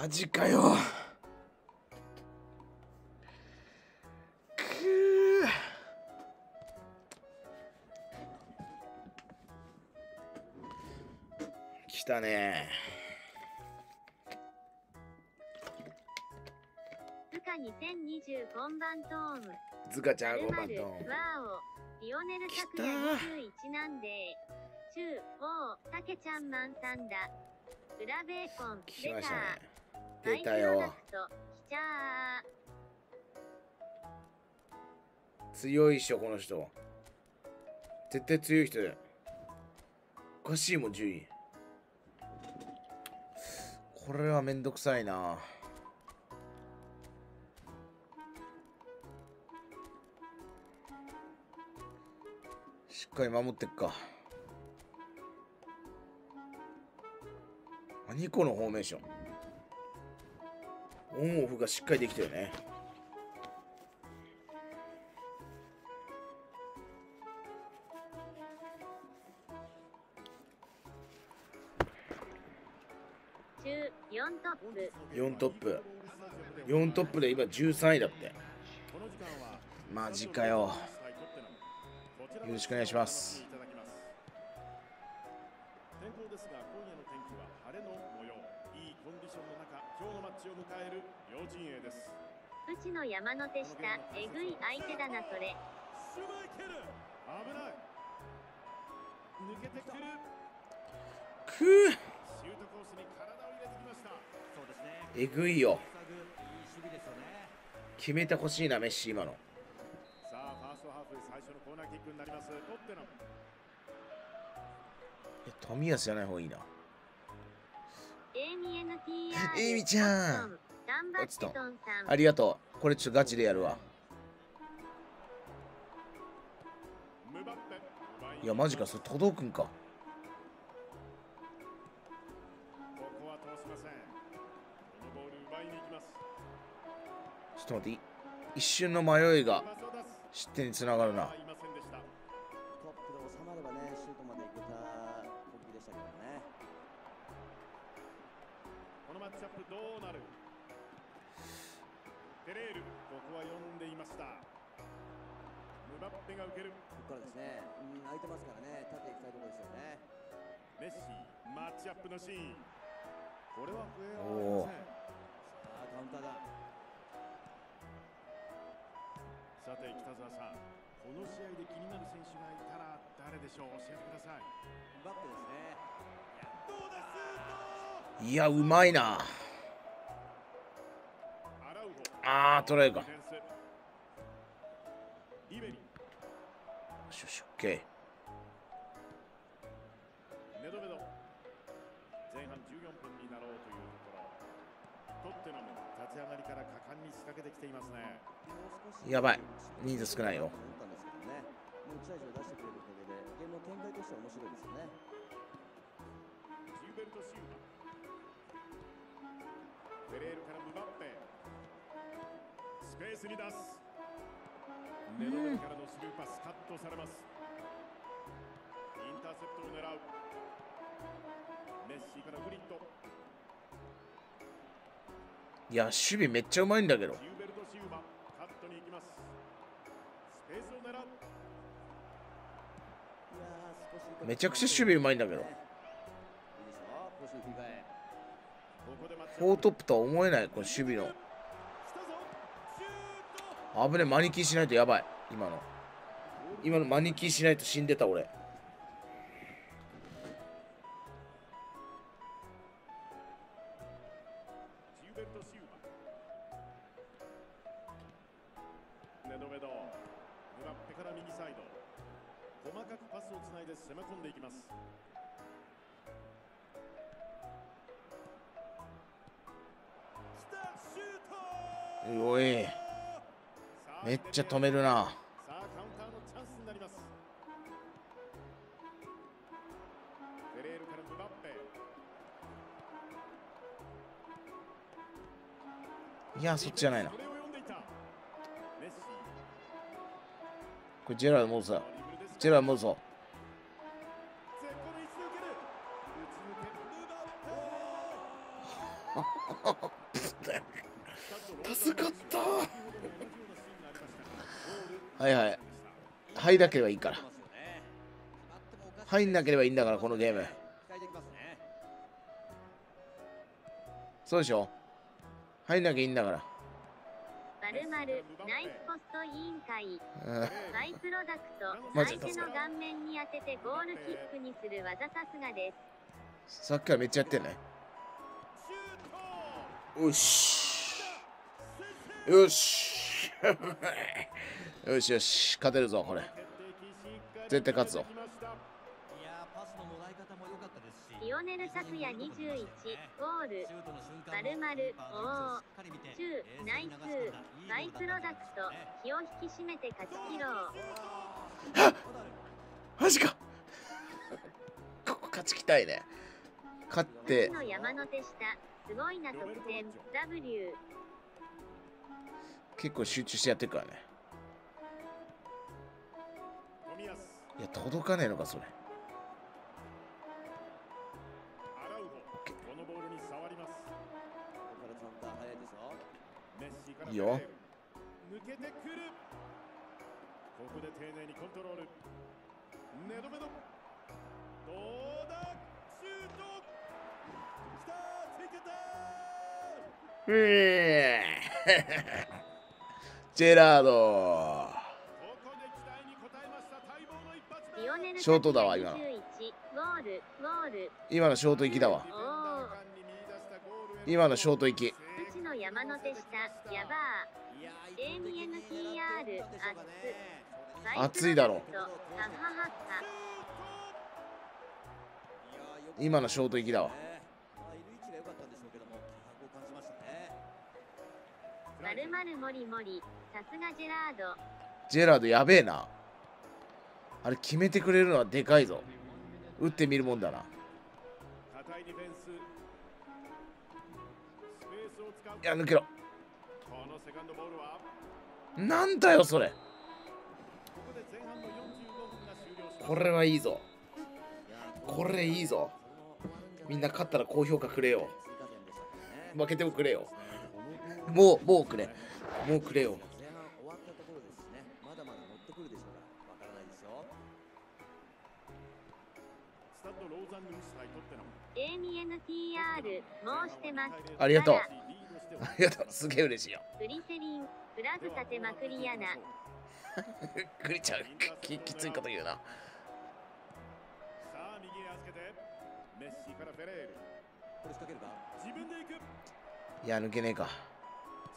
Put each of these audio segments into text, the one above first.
マジかよ来たねスカ2020コンバントーム。ズカちゃんごままるとわお。リオネル拓也21なんで。中央、たけちゃんマンサンダ。裏ベーコン、レ来ましたねター。出たよ、強いっしょこの人絶対強い人だよおかしいもん順位これはめんどくさいなしっかり守ってっか。何このフォーメーション。オンオフがしっかりできてるねー。中、4トップ。4トップ4トップで今13位だってマジかよよろしくお願いしますの山手下、えぐい相手だなそれ。危ない抜けてくるくーシュートコースに体を入れてきましたそうですね。えぐいよ塞ぐいい守備ですよね。決めてほしいなメッシ今のさあファーストハーフ最初のコーナーキックになりますトッテナムえ富安じゃない方がいいなエイミ。エイミちゃんダンバッチトンさん。ありがとうこれちょっとガチでやるわ。いやマジかそれ届くんか。ちょっと待って一瞬の迷いが失点につながるな。ムバッペが受けるここからですね、うん、空いてますからね、縦行きたいところですよね。メッシマッチアップのシーン。これは笛はありません。さあ、カウンターだ。さて北澤さんこの試合で気になる選手がいたら誰でしょう？教えてください。バックですね。どうだスーいやうまいな。あートライかしよしオッケネドベド前半14分になろうというところトッテナム立ち上がりから果敢に仕掛けてきていますね。やばい。人数少ないよ。を出してくれるおかげで、ゲームの展開としては面白いですよね。ジューベルト・シウバペレールからムバッペスペースに出すネドベルからのスルーパスカットされますインターセプトを狙うメッシからグリッドーいや守備めっちゃうまいんだけど。ジューベルト・シウバカットに行きますスペースを狙ういやー少しめちゃくちゃ守備うまいんだけど。フォートップとは思えないこの守備の危ねマニキーしないとやばい。今の。今のマニキーしないと死んでた俺。めっちゃ止めるな。いやそっちじゃないな。これジェラード戻すジェラードはいはい。入らなければいいから。入んなければいいんだからこのゲーム。そうでしょ？入んなきゃいいんだから。まるまるナイスポスト委員会。うん。バイプロダクト。相手の顔面に当ててゴールキックにする技さすがです。さっきからめっちゃやってんね。よし。よしよしよし勝てるぞこれ。絶対勝つぞ。いやーパスのもらい方も良かったですしリオネル拓也21ゴールシュートの瞬間まるまるおおしっかり見て中ナイスバイプロダクト気を引き締めて勝ち切ろうマジか。ここ勝ちきたいね。勝って次の山手下すごいな得点 W 結構集中してやってるからねいや届かねえのかそれ。いいいよ。抜けてくる。ここで丁寧にコントロール。ネドメド。どうだシュート。きたついてた。うえ ジェラードショートだわ今の。21ゴールゴール。今のショート行きだわ。今のショート行き。うちの山手下やばー熱いだろ。今のショート行きだわ。まるもりもり。さすがジェラード。ジェラードやべえなあれ決めてくれるのはでかいぞ。打ってみるもんだな。いや抜けろ。なんだよそれ。これはいいぞ。これいいぞ。みんな勝ったら高評価くれよ。負けてもくれよ。もうもうくれ。もうくれよ。スタッドローザンヌーシ対トッテナム AMNTR 申してますありがとう。ありがとう。すげえ嬉しいよ。グリセリンフラグ立てまくりやなクリちゃんききついこと言うな。さあ右へ預けて。メッシからフェレール。これ仕掛けるか？自分で行くいや抜けねえか。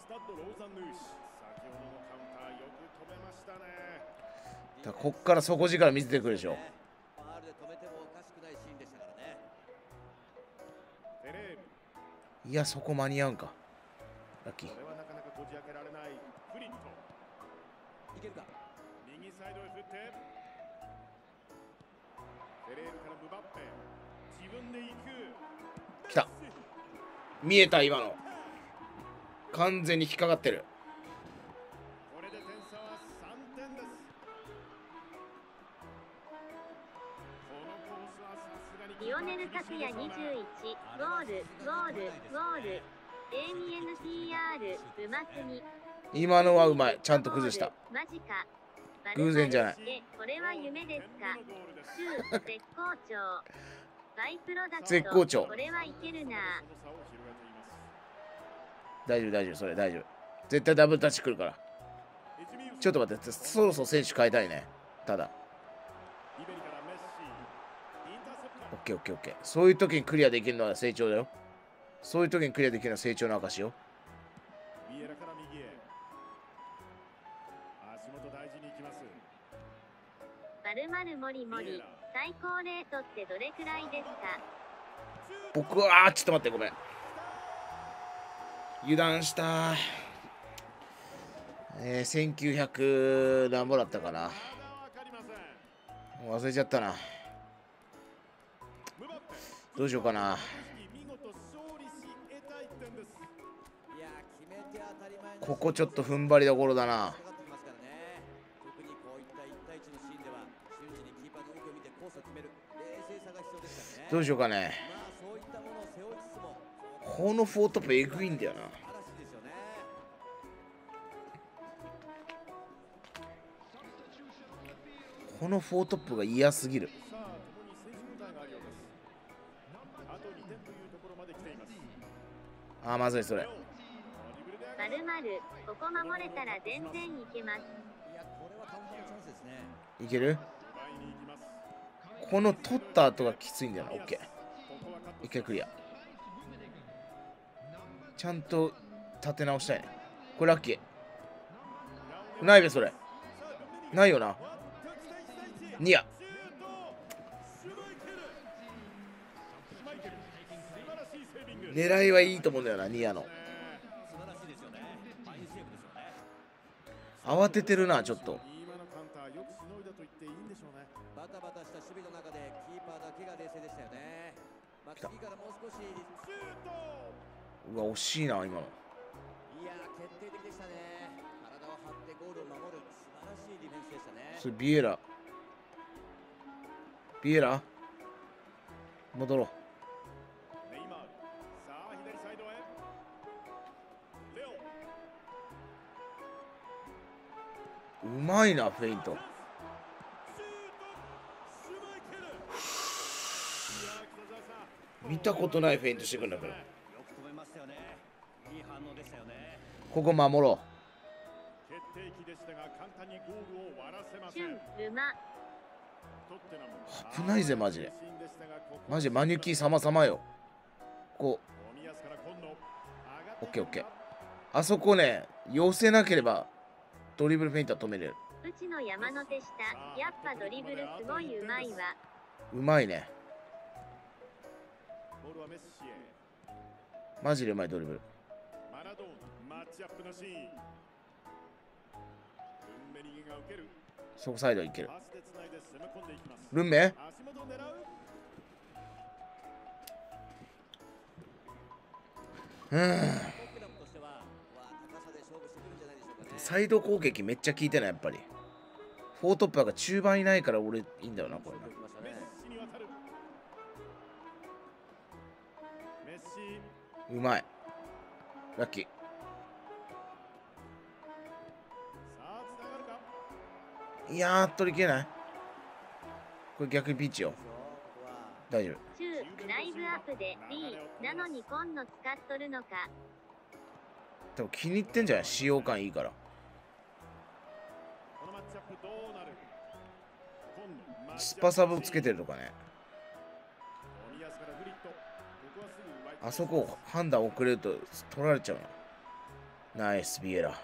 スタッドローザンヌーシ先ほどのカウンターよく止めましたね。だからこっから底力見せてくるでしょいやそこ間に合うんか。ラッキー。これはなかなかこじ開けられないフリットいけるか？右サイドへ振ってフェレールからムバッペ自分で行く。来た。見えた今の。完全に引っかかってるネル拓也21ゴールゴールゴール。AMNTR うますぎ。今のはうまい。ちゃんと崩した。マジか偶然じゃない。えこれは夢ですか絶好調バイプロダクト絶好調これはい。けるな大丈夫大丈夫それ大丈夫絶対ダブルタッチくるからちょっと待ってそろそろ選手変えたい。ねただケーオッケーオッケー。そういう時にクリアできるのは成長だよ。そういう時にクリアできるのは成長の証よ。ビエラから右へ。足元大事に行きます。まるまるもりもり最高レートってどれくらいですか？僕はちょっと待ってごめん。油断した。えー、1900何ぼだったかな。まだわかりませんもう忘れちゃったなどうしようかな。ここちょっと踏ん張りどころだな。どうしようかね。このフォートップえぐいんだよな。このフォートップが嫌すぎる。あーまずいそれ。まるまるここ守れたら全然いけます。いやこれはカウンターのチャンスですね。いける？この取った後がきついんだよな OK 一回クリア。ちゃんと立て直したい。ねこれラッキー。ないべそれ。ないよな。ニア狙いはいいと思うんだよなニアの。慌ててるなちょっと。今のカウンターよくしのいだと言っていいんでしょうねバタバタした守備の中でキーパーだけが冷静でしたよね。まあ、次からもう少しうわ惜しいな今の。や決定的でしたね。体を張ってゴールを守る素晴らしいディフェンスでしたね。それビエラ。ビエラ？戻ろネまいなフェイント。見たことないフェイントしてくるんだからここ守ろ決定機でしたが簡単にゴールを割らせませシュんンルマトッテナム危ないぜマジで。マジでマニュキー様様よ。こ冨安から今野上がオッケーオッケー。あそこね寄せなければドリブルフェイントは止めれる。うちの山手下やっぱドリブルすごいうまいわ。うまいね。ボールはメッシへマジでうまいドリブル。マラドーナマッチアップのシーン。ルンメニゲが受ける。そこサイドいける。ルンメ？うんサイド攻撃めっちゃ効いてないやっぱり。フォートップーが中盤いないから俺いいんだよなこれな。うまい。ラッキー。いやー取りきれない。これ逆にピッチよ。大丈夫。中ライブアップで B なのに今野使っとるのか。多分気に入ってんじゃない？使用感いいからスパサブつけてるとかね？あそこ判断遅れると取られちゃうなナイスビエラ。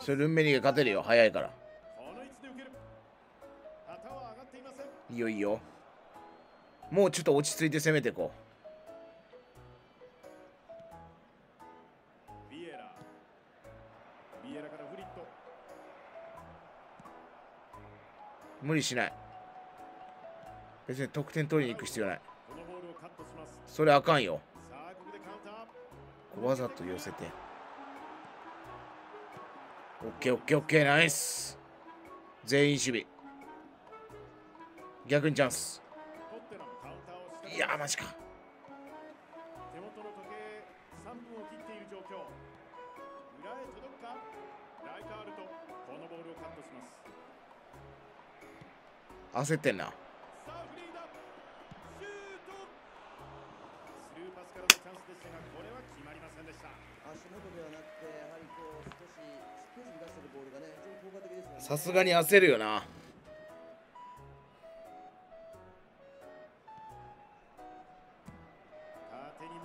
スルンメニが勝てるよ。早いから。いよいいよ。もうちょっと落ち着いて攻めていこビ無理しない。別に得点取りに行く必要ない。それあかんよ。わざと寄せて。オッケーオッケーオッケーナイス。全員守備。逆にチャンス。いやーマジか常に効果的ですよねさすがに焦るよな。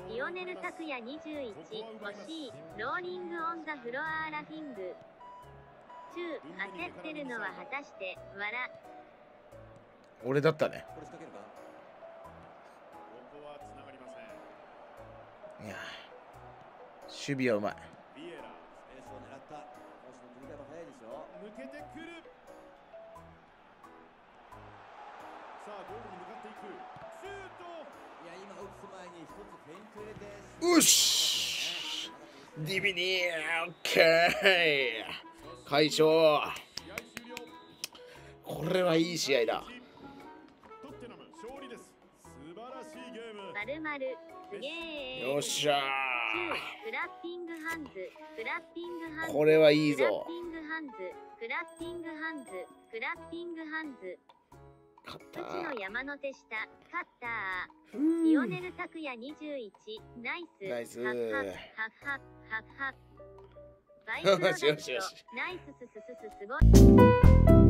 リオネル拓也21欲しい。ローリングオンザフロアーラフィング。中焦ってるのは果たして笑俺だったね。いや守備はうまい。よ抜けてくるさあゴールに向かっていくシュー。トいや今打つ前に一つフェイント入れてうっしディビニーオッケー。快勝これはいい試合だ。よっしゃー。クラッピングハンズクラッピングハンズこれはいいクラッぞ。ピングハンズクラッピングハンズクラッピングハンズ勝った。の山手下カッタふーリオうネル拓也21ナイス。ナイス。ハッハッハッハッハッバイクロダクトよし。よしよしナイスススススすごい